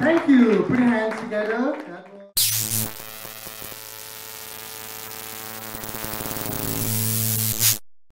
Thank you. Put your hands together.